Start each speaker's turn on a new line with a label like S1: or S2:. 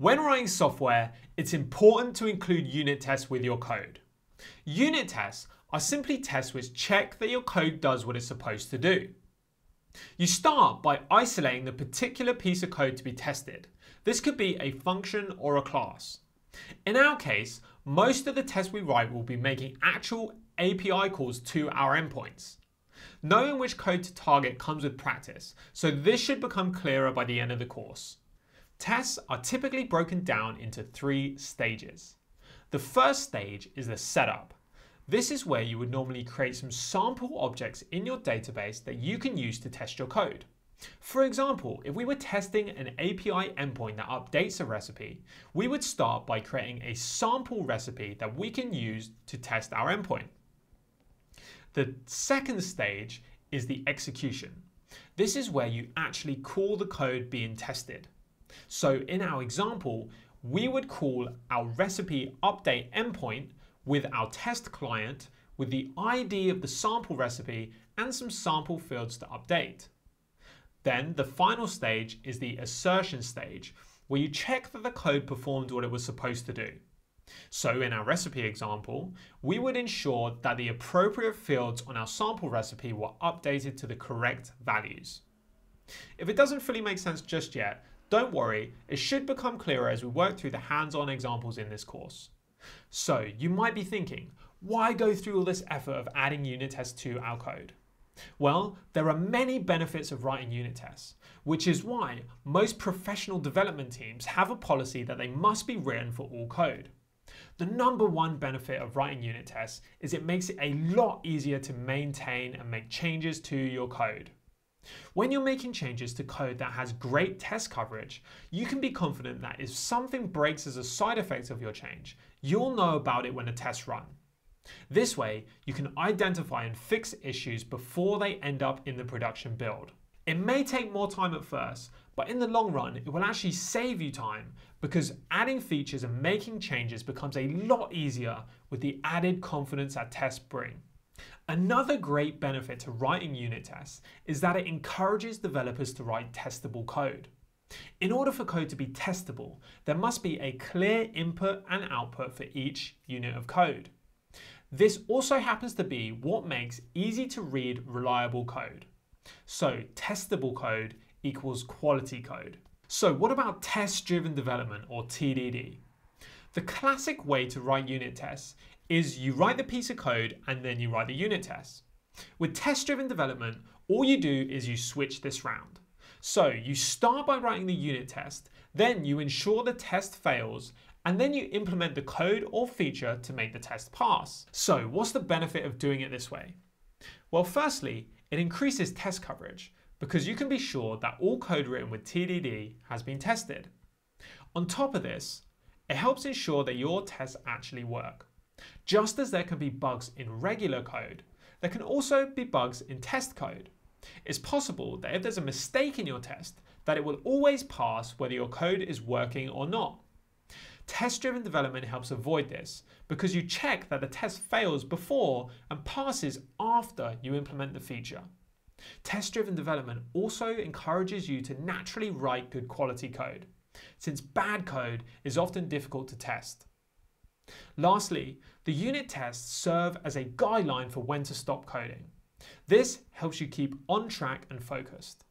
S1: When writing software, it's important to include unit tests with your code. Unit tests are simply tests which check that your code does what it's supposed to do. You start by isolating the particular piece of code to be tested. This could be a function or a class. In our case, most of the tests we write will be making actual API calls to our endpoints. Knowing which code to target comes with practice, so this should become clearer by the end of the course. Tests are typically broken down into three stages. The first stage is the setup. This is where you would normally create some sample objects in your database that you can use to test your code. For example, if we were testing an API endpoint that updates a recipe, we would start by creating a sample recipe that we can use to test our endpoint. The second stage is the execution. This is where you actually call the code being tested. So in our example, we would call our recipe update endpoint with our test client with the ID of the sample recipe and some sample fields to update. Then the final stage is the assertion stage, where you check that the code performed what it was supposed to do. So in our recipe example, we would ensure that the appropriate fields on our sample recipe were updated to the correct values. If it doesn't fully make sense just yet, don't worry, it should become clearer as we work through the hands-on examples in this course. So you might be thinking, why go through all this effort of adding unit tests to our code? Well, there are many benefits of writing unit tests, which is why most professional development teams have a policy that they must be written for all code. The number one benefit of writing unit tests is it makes it a lot easier to maintain and make changes to your code. When you're making changes to code that has great test coverage, you can be confident that if something breaks as a side effect of your change, you'll know about it when the tests run. This way, you can identify and fix issues before they end up in the production build. It may take more time at first, but in the long run, it will actually save you time because adding features and making changes becomes a lot easier with the added confidence that tests bring. Another great benefit to writing unit tests is that it encourages developers to write testable code. In order for code to be testable, there must be a clear input and output for each unit of code. This also happens to be what makes easy to read reliable code. So testable code equals quality code. So what about test-driven development or TDD? The classic way to write unit tests is you write the piece of code and then you write the unit tests. With test-driven development, all you do is you switch this round. So you start by writing the unit test, then you ensure the test fails, and then you implement the code or feature to make the test pass. So what's the benefit of doing it this way? Well, firstly, it increases test coverage because you can be sure that all code written with TDD has been tested. On top of this, it helps ensure that your tests actually work. Just as there can be bugs in regular code, there can also be bugs in test code. It's possible that if there's a mistake in your test, that it will always pass whether your code is working or not. Test-driven development helps avoid this because you check that the test fails before and passes after you implement the feature. Test-driven development also encourages you to naturally write good quality code, since bad code is often difficult to test. Lastly, the unit tests serve as a guideline for when to stop coding. This helps you keep on track and focused.